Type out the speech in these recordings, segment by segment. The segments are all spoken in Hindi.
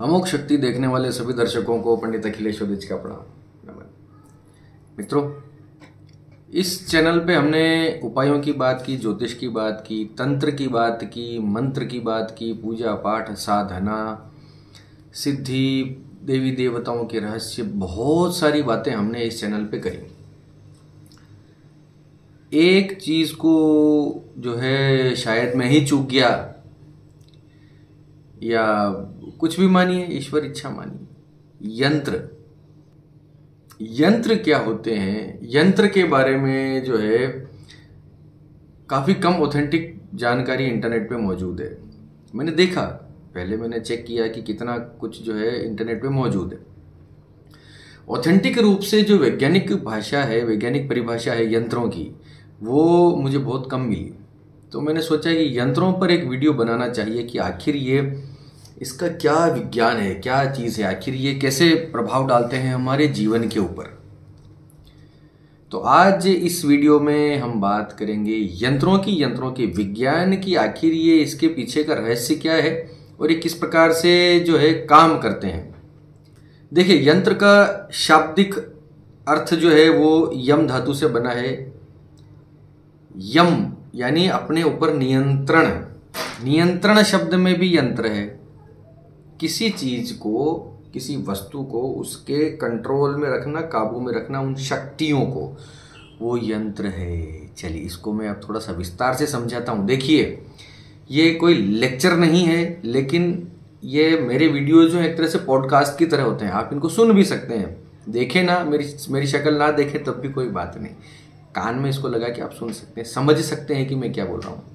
अमोक शक्ति देखने वाले सभी दर्शकों को पंडित अखिलेश जी का प्रणाम। नमन। मित्रों, इस चैनल पे हमने उपायों की बात की, ज्योतिष की बात की, तंत्र की बात की, मंत्र की बात की, पूजा पाठ, साधना, सिद्धि, देवी देवताओं के रहस्य, बहुत सारी बातें हमने इस चैनल पे करी। एक चीज़ को जो है शायद मैं ही चूक गया या कुछ भी मानिए, ईश्वर इच्छा मानिए। यंत्र। यंत्र क्या होते हैं? यंत्र के बारे में जो है, काफ़ी कम ऑथेंटिक जानकारी इंटरनेट पे मौजूद है। मैंने देखा, पहले मैंने चेक किया कि कितना कुछ जो है इंटरनेट पे मौजूद है। ऑथेंटिक रूप से जो वैज्ञानिक भाषा है, वैज्ञानिक परिभाषा है यंत्रों की, वो मुझे बहुत कम मिली। तो मैंने सोचा कि यंत्रों पर एक वीडियो बनाना चाहिए कि आखिर ये इसका क्या विज्ञान है, क्या चीज़ है, आखिर ये कैसे प्रभाव डालते हैं हमारे जीवन के ऊपर? तो आज इस वीडियो में हम बात करेंगे यंत्रों की, यंत्रों के विज्ञान की, आखिर ये इसके पीछे का रहस्य क्या है और ये किस प्रकार से जो है काम करते हैं। देखिए, यंत्र का शाब्दिक अर्थ जो है वो यम धातु से बना है। यम यानी अपने ऊपर नियंत्रण नियंत्रण शब्द में भी यंत्र है। किसी चीज़ को, किसी वस्तु को उसके कंट्रोल में रखना, काबू में रखना, उन शक्तियों को। वो यंत्र है। चलिए, इसको मैं अब थोड़ा सा विस्तार से समझाता हूँ। देखिए, ये कोई लेक्चर नहीं है, लेकिन ये मेरे वीडियो जो एक तरह से पॉडकास्ट की तरह होते हैं। आप इनको सुन भी सकते हैं। देखें ना, मेरी मेरी शक्ल ना देखें, तब भी कोई बात नहीं। कान में इसको लगा कि आप सुन सकते हैं, समझ सकते हैं कि मैं क्या बोल रहा हूँ।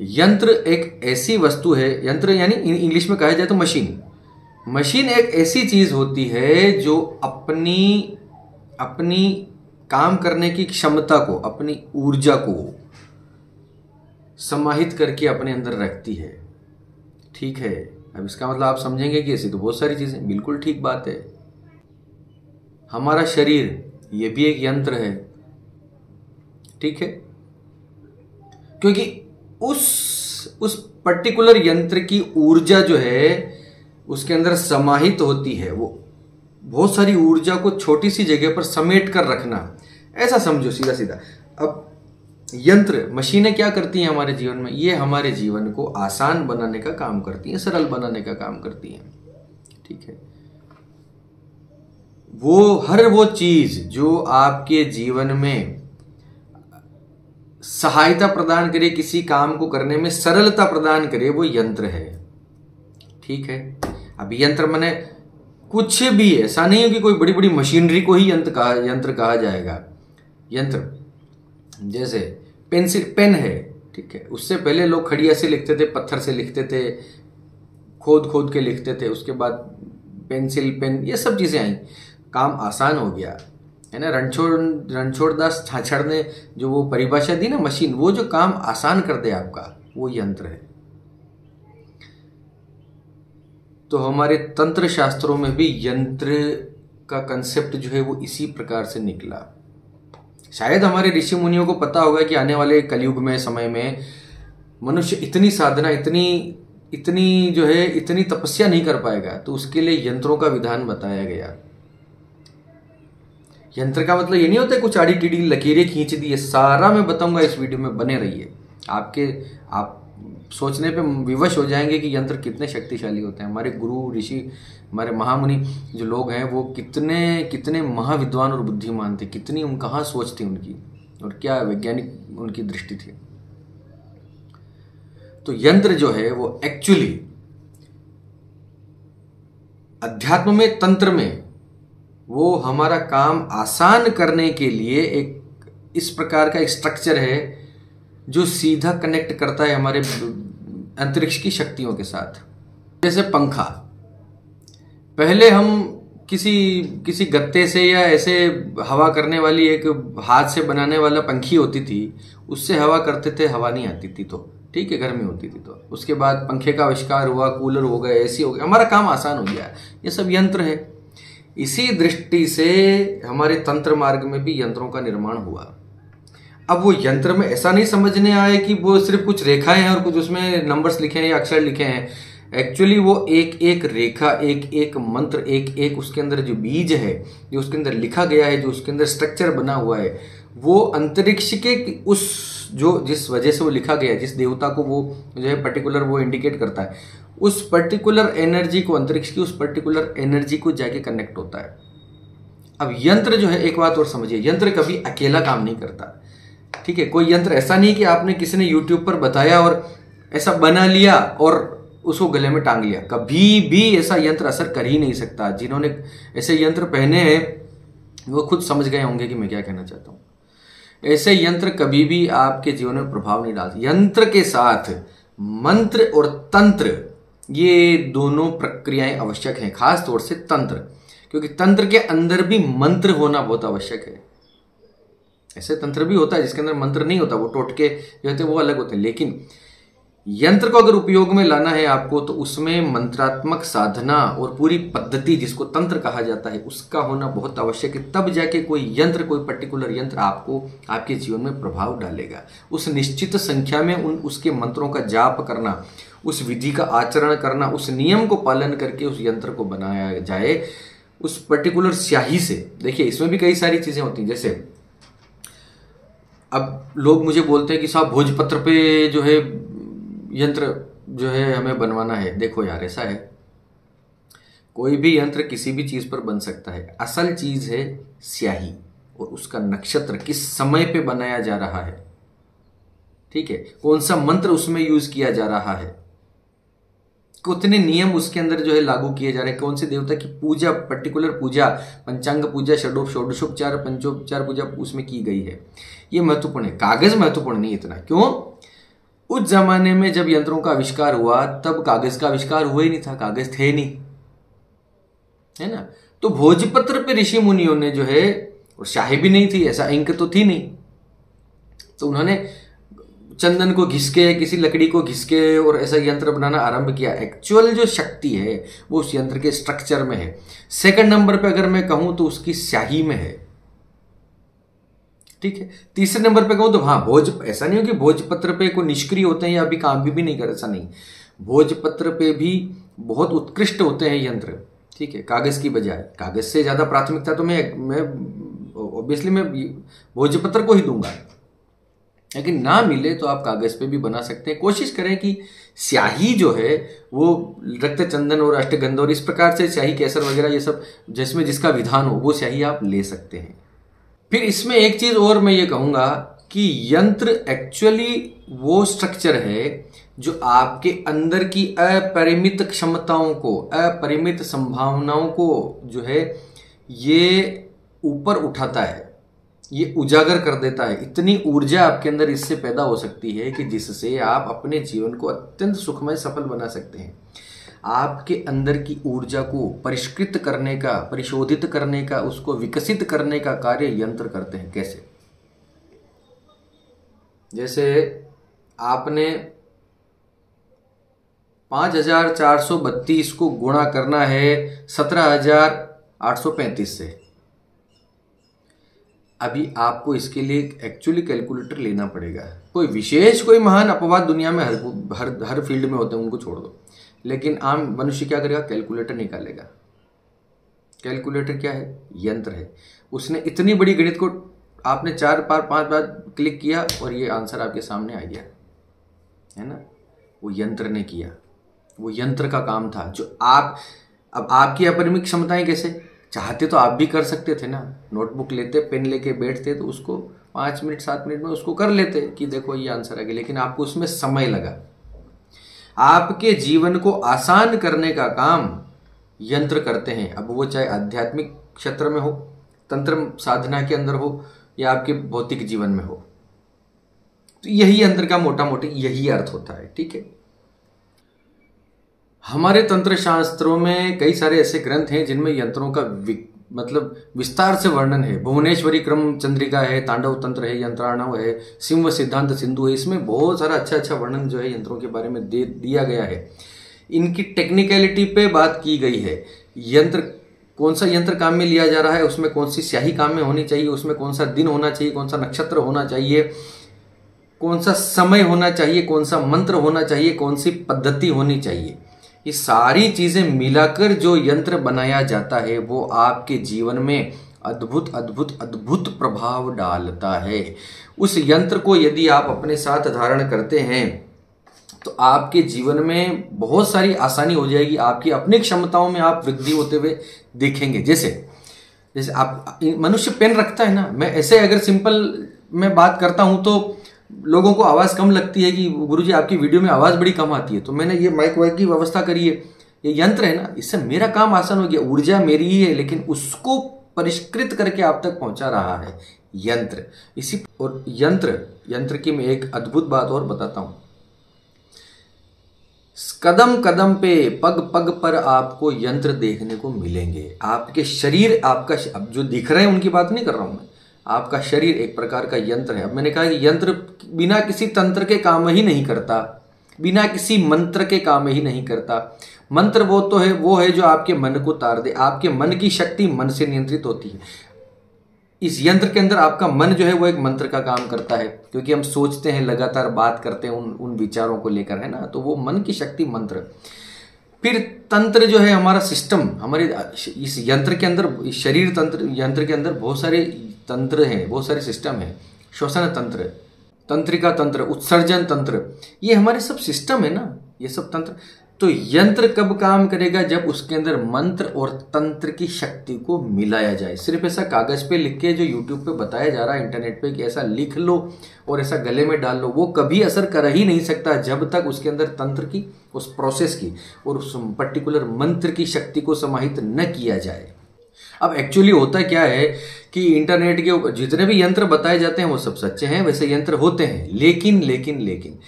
यंत्र एक ऐसी वस्तु है, यंत्र यानी इंग्लिश में कहा जाए तो मशीन। मशीन एक ऐसी चीज़ होती है जो अपनी अपनी काम करने की क्षमता को, अपनी ऊर्जा को समाहित करके अपने अंदर रखती है। ठीक है? अब इसका मतलब आप समझेंगे कि ऐसी तो बहुत सारी चीज़ें बिल्कुल ठीक बात है। हमारा शरीर, ये भी एक यंत्र है। ठीक है? क्योंकि उस उस पर्टिकुलर यंत्र की ऊर्जा जो है, उसके अंदर समाहित होती है वो। बहुत सारी ऊर्जा को छोटी सी जगह पर समेट कर रखना। ऐसा समझो सीधा सीधा। अब यंत्र, मशीनें क्या करती हैं हमारे जीवन में? ये हमारे जीवन को आसान बनाने का काम करती हैं, सरल बनाने का काम करती हैं। ठीक है? वो, हर वो चीज़ जो आपके जीवन में सहायता प्रदान करे किसी काम को करने में, सरलता प्रदान करे, वो यंत्र है। ठीक है? अब यंत्र मैंने कुछ भी ऐसा नहीं है कि कोई बड़ी बड़ी मशीनरी को ही यंत्र कहा यंत्र कहा जाएगा। यंत्र, जैसे पेंसिल, पेन है, ठीक है? उससे पहले लोग खड़िया से लिखते थे, पत्थर से लिखते थे खोद खोद के लिखते थे, उसके बाद पेंसिल, पेन, ये सब चीज़ें आई। काम आसान हो गया। है ना? रणछोड़ रणछोड़ दास छाछड़ ने जो वो परिभाषा दी ना मशीन, वो जो काम आसान कर दे आपका, वो यंत्र है। तो हमारे तंत्र शास्त्रों में भी यंत्र का कंसेप्ट जो है वो इसी प्रकार से निकला। शायद हमारे ऋषि मुनियों को पता होगा कि आने वाले कलयुग में, समय में मनुष्य इतनी साधना, इतनी इतनी जो है, इतनी तपस्या नहीं कर पाएगा तो उसके लिए यंत्रों का विधान बताया गया। यंत्र का मतलब ये नहीं होता कुछ आड़ी टीडी लकीरें खींच दी है सारा मैं बताऊँगा इस वीडियो में, बने रहिए। आपके, आप सोचने पे विवश हो जाएँगे कि यंत्र कितने शक्तिशाली होते हैं। हमारे गुरु, ऋषि, हमारे महामुनि जो लोग हैं, वो कितने कितने महाविद्वान और बुद्धिमान थे, कितनी उन, कहाँ सोच थी उनकी और क्या वैज्ञानिक उनकी दृष्टि थी। तो यंत्र जो है, वो एक्चुअली अध्यात्म में, तंत्र में वो हमारा काम आसान करने के लिए एक, इस प्रकार का एक स्ट्रक्चर है जो सीधा कनेक्ट करता है हमारे अंतरिक्ष की शक्तियों के साथ। जैसे पंखा। पहले हम किसी किसी गत्ते से या ऐसे हवा करने वाली एक हाथ से बनाने वाला पंखी होती थी, उससे हवा करते थे, हवा नहीं आती थी तो। ठीक है गर्मी होती थी तो। उसके बाद पंखे का आविष्कार हुआ, कूलर हो गए, एसी हो गया हमारा काम आसान हो गया। ये सब यंत्र है। इसी दृष्टि से हमारे तंत्र मार्ग में भी यंत्रों का निर्माण हुआ। अब वो यंत्र में ऐसा नहीं समझने आए कि वो सिर्फ़ कुछ रेखाएँ हैं और कुछ उसमें नंबर्स लिखे हैं या अक्षर लिखे हैं। एक्चुअली वो एक एक रेखा एक एक मंत्र एक एक उसके अंदर जो बीज है, जो उसके अंदर लिखा गया है, जो उसके अंदर स्ट्रक्चर बना हुआ है, वो अंतरिक्ष के उस जो जिस वजह से वो लिखा गया है, जिस देवता को वो जो है पर्टिकुलर वो इंडिकेट करता है, उस पर्टिकुलर एनर्जी को, अंतरिक्ष की उस पर्टिकुलर एनर्जी को जाके कनेक्ट होता है। अब यंत्र जो है, एक बात और समझिए, यंत्र कभी अकेला काम नहीं करता। ठीक है, कोई यंत्र ऐसा नहीं कि आपने किसी ने यूट्यूब पर बताया और ऐसा बना लिया और उसको गले में टांग लिया। कभी भी ऐसा यंत्र असर कर ही नहीं सकता। जिन्होंने ऐसे यंत्र पहने हैं, वो खुद समझ गए होंगे कि मैं क्या कहना चाहता हूँ। ऐसे यंत्र कभी भी आपके जीवन में प्रभाव नहीं डालते। यंत्र के साथ मंत्र और तंत्र, ये दोनों प्रक्रियाएँ आवश्यक हैं, खास तौर से तंत्र। क्योंकि तंत्र के अंदर भी मंत्र होना बहुत आवश्यक है। ऐसे तंत्र भी होता है जिसके अंदर मंत्र नहीं होता, वो टोटके जो होते वो अलग होते हैं। लेकिन यंत्र को अगर उपयोग में लाना है आपको तो उसमें मंत्रात्मक साधना और पूरी पद्धति जिसको तंत्र कहा जाता है, उसका होना बहुत आवश्यक है। तब जाके कोई यंत्र, कोई पर्टिकुलर यंत्र आपको आपके जीवन में प्रभाव डालेगा। उस निश्चित संख्या में उन, उसके मंत्रों का जाप करना, उस विधि का आचरण करना, उस नियम को पालन करके उस यंत्र को बनाया जाए, उस पर्टिकुलर स्याही से। देखिए, इसमें भी कई सारी चीज़ें होती हैं। जैसे, अब लोग मुझे बोलते हैं कि साहब, भोजपत्र पे जो है यंत्र जो है हमें बनवाना है। देखो यार, ऐसा है। कोई भी यंत्र किसी भी चीज़ पर बन सकता है। असल चीज़ है स्याही, और उसका नक्षत्र किस समय पे बनाया जा रहा है। ठीक है? कौन सा मंत्र उसमें यूज़ किया जा रहा है। कितने नियम उसके अंदर जो है लागू किए जा रहे हैं। कौन से देवता की पूजा पर्टिकुलर पूजा, पंचांग पूजा षडोप षोडशोपचार, पंचोपचार पूजा उसमें की गई है। ये महत्वपूर्ण है। कागज़ महत्वपूर्ण नहीं इतना। क्यों? उस जमाने में जब यंत्रों का आविष्कार हुआ, तब कागज़ का आविष्कार हुआ ही नहीं था, कागज़ थे नहीं। है ना? तो भोजपत्र पे ऋषि मुनियों ने जो है, और शाही भी नहीं थी, ऐसा इंक तो थी नहीं। तो उन्होंने चंदन को घिसके, किसी लकड़ी को घिसके, और ऐसा यंत्र बनाना आरंभ किया। एक्चुअल जो शक्ति है, वो उस यंत्र के स्ट्रक्चर में है। सेकंड नंबर पे अगर मैं कहूँ तो उसकी स्याही में है। ठीक है? तीसरे नंबर पे कहूँ तो हाँ भोज ऐसा नहीं हो कि भोजपत्र पे कोई निष्क्रिय होते हैं या अभी काम भी, भी नहीं कर ऐसा नहीं। भोजपत्र पे भी बहुत उत्कृष्ट होते हैं यंत्र ठीक है? कागज़ की बजाय। कागज़ से ज़्यादा प्राथमिकता तो मैं मैं ऑब्वियसली मैं भोजपत्र को ही दूँगा। लेकिन ना मिले तो आप कागज़ पे भी बना सकते हैं। कोशिश करें कि स्याही जो है वो रक्त चंदन और अष्टगंध और इस प्रकार से स्याही केसर वगैरह ये सब जिसमें जिसका विधान हो वो स्याही आप ले सकते हैं। फिर इसमें एक चीज़ और मैं ये कहूँगा कि यंत्र एक्चुअली वो स्ट्रक्चर है जो आपके अंदर की अपरिमित क्षमताओं को, अपरिमित संभावनाओं को जो है, ये ऊपर उठाता है। ये उजागर कर देता है। इतनी ऊर्जा आपके अंदर इससे पैदा हो सकती है कि जिससे आप अपने जीवन को अत्यंत सुखमय, सफल बना सकते हैं। आपके अंदर की ऊर्जा को परिष्कृत करने का, परिशोधित करने का, उसको विकसित करने का कार्य यंत्र करते हैं। कैसे? जैसे आपने पाँच हज़ार चार सौ बत्तीस को गुणा करना है सत्रह हज़ार आठ सौ पैंतीस से। अभी आपको इसके लिए एक्चुअली कैलकुलेटर लेना पड़ेगा। कोई विशेष, कोई महान अपवाद दुनिया में हर हर हर फ़ील्ड में होते हैं, उनको छोड़ दो। लेकिन आम मनुष्य क्या करेगा? कैलकुलेटर निकालेगा कैलकुलेटर क्या है? यंत्र है। उसने इतनी बड़ी गणित को आपने चार बार, पाँच बार क्लिक किया और ये आंसर आपके सामने आ गया। है ना? वो यंत्र ने किया। वो यंत्र का काम था। जो आप, अब आपकी अपरिमित क्षमताएँ कैसे? चाहते तो आप भी कर सकते थे ना। नोटबुक लेते, पेन लेके बैठते तो उसको पाँच मिनट, सात मिनट में उसको कर लेते कि देखो ये आंसर आ गया। लेकिन आपको उसमें समय लगा। आपके जीवन को आसान करने का काम यंत्र करते हैं। अब वो चाहे आध्यात्मिक क्षेत्र में हो, तंत्र साधना के अंदर हो, या आपके भौतिक जीवन में हो। तो यही यंत्र का मोटा मोटी यही अर्थ होता है, ठीक है? हमारे तंत्र शास्त्रों में कई सारे ऐसे ग्रंथ हैं जिनमें यंत्रों का मतलब विस्तार से वर्णन है। भुवनेश्वरी क्रम चंद्रिका है, तांडव तंत्र है, यंत्राणव है, सिंह सिद्धांत सिंधु है। इसमें बहुत सारा अच्छा अच्छा वर्णन जो है यंत्रों के बारे में दे दिया गया है। इनकी टेक्निकलिटी पे बात की गई है। यंत्र, कौन सा यंत्र काम में लिया जा रहा है, उसमें कौन सी स्याही काम में होनी चाहिए, उसमें कौन सा दिन होना चाहिए, कौन सा नक्षत्र होना चाहिए, कौन सा समय होना चाहिए, कौन सा मंत्र होना चाहिए, कौन सी पद्धति होनी चाहिए। ये सारी चीज़ें मिलाकर जो यंत्र बनाया जाता है, वो आपके जीवन में अद्भुत अद्भुत अद्भुत प्रभाव डालता है। उस यंत्र को यदि आप अपने साथ धारण करते हैं तो आपके जीवन में बहुत सारी आसानी हो जाएगी। आपकी अपनी क्षमताओं में आप वृद्धि होते हुए देखेंगे। जैसे जैसे आप, मनुष्य पेन रखता है ना? मैं ऐसे अगर सिंपल मैं बात करता हूँ तो लोगों को आवाज़ कम लगती है कि गुरु जी आपकी वीडियो में आवाज़ बड़ी कम आती है। तो मैंने ये माइक वाइक की व्यवस्था करी है। ये यंत्र है ना, इससे मेरा काम आसान हो गया, ऊर्जा मेरी ही है, लेकिन उसको परिष्कृत करके आप तक पहुँचा रहा है यंत्र। इसी और यंत्र यंत्र की मैं एक अद्भुत बात और बताता हूँ। कदम कदम पे, पग पग पर आपको यंत्र देखने को मिलेंगे। आपके शरीर, आपका अब जो दिख रहे हैं, उनकी बात नहीं कर रहा हूँ मैं। आपका शरीर एक प्रकार का यंत्र है। अब मैंने कहा कि यंत्र बिना किसी तंत्र के काम ही नहीं करता। बिना किसी मंत्र के काम ही नहीं करता। मंत्र वो तो है, वो है जो आपके मन को तार दे। आपके मन की शक्ति मन से नियंत्रित होती है। इस यंत्र के अंदर आपका मन जो है, वो एक मंत्र का काम करता है। क्योंकि हम सोचते हैं, लगातार बात करते हैं उन उन विचारों को लेकर, है ना? तो वो मन की शक्ति मंत्र। फिर तंत्र जो है हमारा सिस्टम, हमारे इस यंत्र के अंदर शरीर तंत्र, यंत्र के अंदर बहुत सारे तंत्र हैं, बहुत सारे सिस्टम हैं, श्वसन तंत्र, तंत्रिका तंत्र, उत्सर्जन तंत्र, ये हमारे सब सिस्टम है ना, ये सब तंत्र। तो यंत्र कब काम करेगा? जब उसके अंदर मंत्र और तंत्र की शक्ति को मिलाया जाए। सिर्फ़ ऐसा कागज़ पे लिख के जो यूट्यूब पे बताया जा रहा है इंटरनेट पे कि ऐसा लिख लो और ऐसा गले में डाल लो, वो कभी असर कर ही नहीं सकता जब तक उसके अंदर तंत्र की, उस प्रोसेस की और उस पर्टिकुलर मंत्र की शक्ति को समाहित न किया जाए। अब एक्चुअली होता क्या है कि इंटरनेट के जितने भी यंत्र बताए जाते हैं, वो सब सच्चे हैं, वैसे यंत्र होते हैं। लेकिन लेकिन लेकिन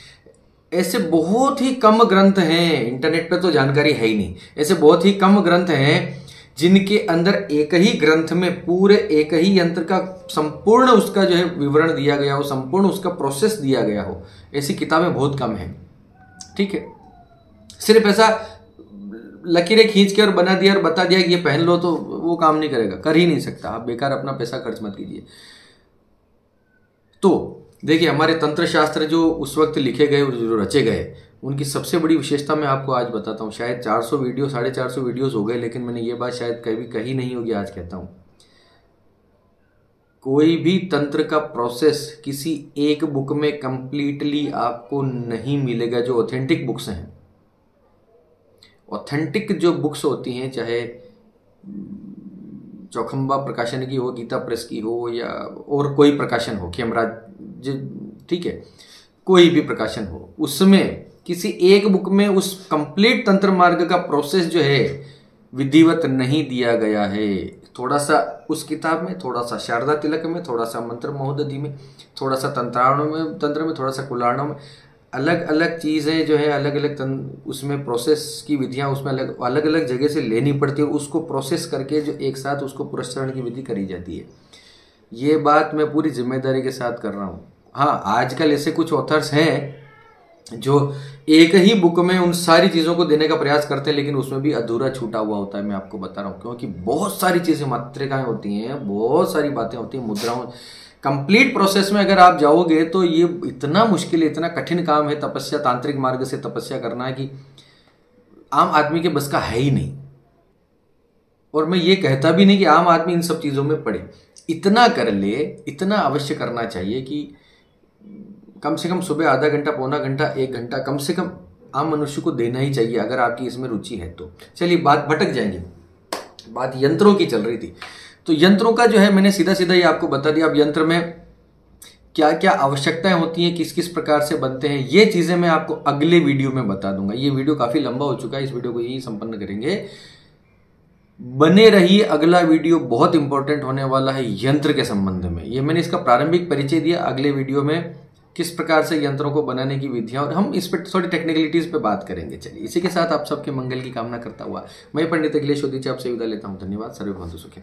ऐसे बहुत ही कम ग्रंथ हैं इंटरनेट पे तो जानकारी है ही नहीं। ऐसे बहुत ही कम ग्रंथ हैं, जिनके अंदर एक ही ग्रंथ में पूरे एक ही यंत्र का संपूर्ण उसका जो है विवरण दिया गया हो, संपूर्ण उसका प्रोसेस दिया गया हो। ऐसी किताबें बहुत कम है। ठीक है? सिर्फ़ ऐसा लकीरें खींच के और बना दिया और बता दिया कि ये पहन लो तो वो काम नहीं करेगा। कर ही नहीं सकता। आप बेकार अपना पैसा खर्च मत कीजिए। तो देखिए, हमारे तंत्र शास्त्र जो उस वक्त लिखे गए और जो रचे गए, उनकी सबसे बड़ी विशेषता मैं आपको आज बताता हूँ। शायद 400 वीडियो, साढ़े चार सौ हो गए, लेकिन मैंने ये बात शायद कभी कही नहीं होगी, आज कहता हूँ। कोई भी तंत्र का प्रोसेस किसी एक बुक में कंप्लीटली आपको नहीं मिलेगा, जो ऑथेंटिक बुक्स हैं। ऑथेंटिक जो बुक्स होती हैं, चाहे चौखंबा प्रकाशन की हो, गीता प्रेस की हो, या और कोई प्रकाशन हो, खेमराज ठीक है, कोई भी प्रकाशन हो, उसमें किसी एक बुक में उस कंप्लीट तंत्र मार्ग का प्रोसेस जो है, विधिवत नहीं दिया गया है। थोड़ा सा उस किताब में थोड़ा सा शारदा तिलक में थोड़ा सा मंत्र महोदधि में थोड़ा सा तंत्राणों में, तंत्र में थोड़ा सा कुलाणों में अलग अलग चीज़ें जो है अलग अलग तन उसमें प्रोसेस की विधियाँ उसमें अलग अलग अलग जगह से लेनी पड़ती है, उसको प्रोसेस करके जो एक साथ उसको पुरस्करण की विधि करी जाती है। ये बात मैं पूरी ज़िम्मेदारी के साथ कर रहा हूँ। हाँ आजकल ऐसे कुछ ऑथर्स हैं जो एक ही बुक में उन सारी चीज़ों को देने का प्रयास करते हैं, लेकिन उसमें भी अधूरा छूटा हुआ होता है, मैं आपको बता रहा हूँ। क्योंकि बहुत सारी चीज़ें मात्रिकाएँ होती हैं, बहुत सारी बातें होती हैं, मुद्राओं कंप्लीट प्रोसेस में अगर आप जाओगे तो ये इतना मुश्किल इतना कठिन काम है, तपस्या, तांत्रिक मार्ग से तपस्या करना है कि आम आदमी के बस का है ही नहीं। और मैं ये कहता भी नहीं कि आम आदमी इन सब चीज़ों में पड़े इतना कर ले, इतना अवश्य करना चाहिए कि कम से कम सुबह आधा घंटा, पौना घंटा, एक घंटा, कम से कम आम मनुष्य को देना ही चाहिए अगर आपकी इसमें रुचि है तो। चलिए, बात भटक जाएँगे। बात यंत्रों की चल रही थी। तो यंत्रों का जो है, मैंने सीधा सीधा ही आपको बता दिया, अब यंत्र में क्या क्या आवश्यकताएँ होती हैं किस किस प्रकार से बनते हैं, ये चीज़ें मैं आपको अगले वीडियो में बता दूँगा। ये वीडियो काफ़ी लंबा हो चुका है, इस वीडियो को यही संपन्न करेंगे। बने रहिए, अगला वीडियो बहुत इंपॉर्टेंट होने वाला है यंत्र के संबंध में। ये मैंने इसका प्रारंभिक परिचय दिया, अगले वीडियो में किस प्रकार से यंत्रों को बनाने की विधियाँ, और हम इस पर थोड़ी टेक्निकलिटीज पे बात करेंगे। चलिए, इसी के साथ आप सबके मंगल की कामना करता हुआ मैं पंडित अखिलेश आपसे विदा लेता हूँ। धन्यवाद, सर्वे बहुत सुखी